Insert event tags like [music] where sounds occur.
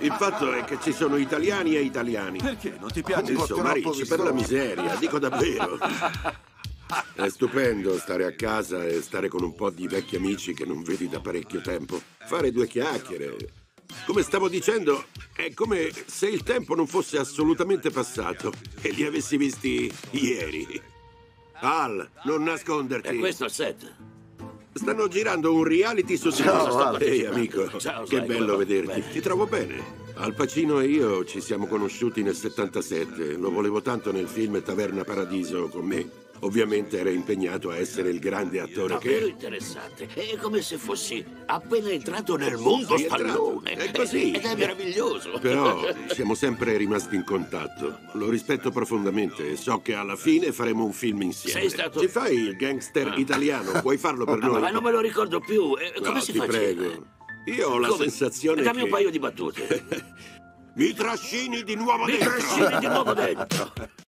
Il fatto è che ci sono italiani e italiani. Perché? Non ti piace? Insomma, Ricci, per la miseria, dico davvero. È stupendo stare a casa e stare con un po' di vecchi amici che non vedi da parecchio tempo. Fare due chiacchiere. Come stavo dicendo, è come se il tempo non fosse assolutamente passato e li avessi visti ieri. Al, non nasconderti. E questo è il set. Stanno girando un reality su Ciao. Ale. Ehi, amico, Ciao, che bello vederti. Bene. Ti trovo bene. Al Pacino e io ci siamo conosciuti nel 77. Lo volevo tanto nel film Taverna Paradiso con me. Ovviamente era impegnato a essere il grande attore Davvero che interessante. È come se fossi appena entrato nel mondo Sei entrato. stallone. È così. Ed è meraviglioso. Però [laughs] siamo sempre rimasti in contatto. Lo rispetto profondamente e so che alla fine faremo un film insieme. Sei stato- Ci fai il gangster italiano? Puoi farlo per [laughs] noi? Ma non me lo ricordo più. Eh, Come No, si ti faceva? prego. Io ho la Come? sensazione Dammi che... un paio di battute. [laughs] Mi trascini di nuovo Mi dentro! trascini di nuovo dentro.